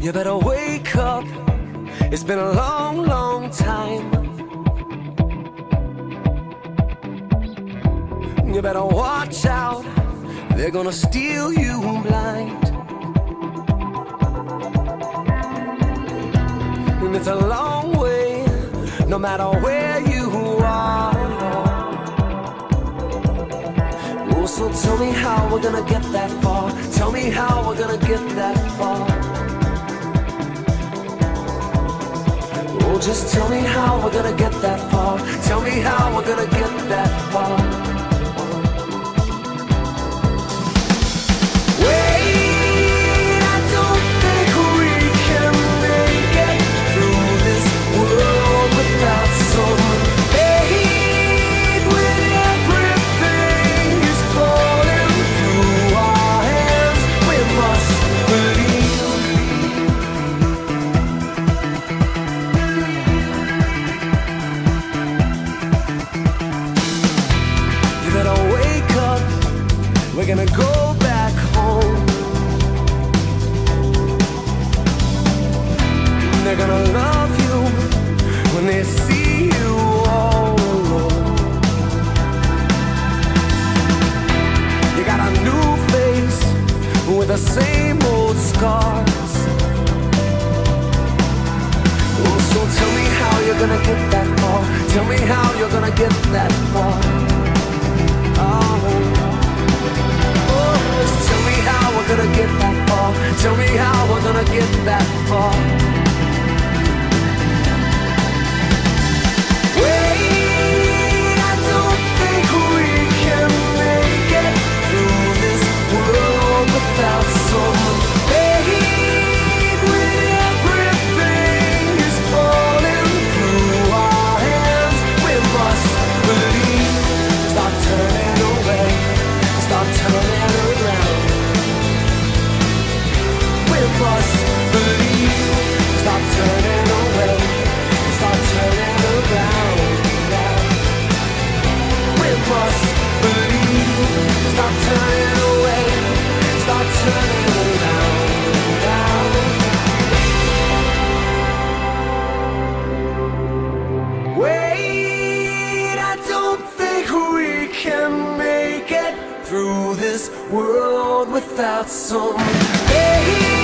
You better wake up. It's been a long, long time. You better watch out. They're gonna steal you blind. And it's a long way, no matter where you are. Oh, so tell me how we're gonna get that far. Tell me how we're gonna get that far. Just tell me how we're gonna get that far. Tell me how we're gonna get that We're gonna go back home. They're gonna love you when they see you all alone. You got a new face with the same old scars. Oh, so tell me how you're gonna get that far. Tell me how you're gonna get that far. Oh. Through this world without some faith.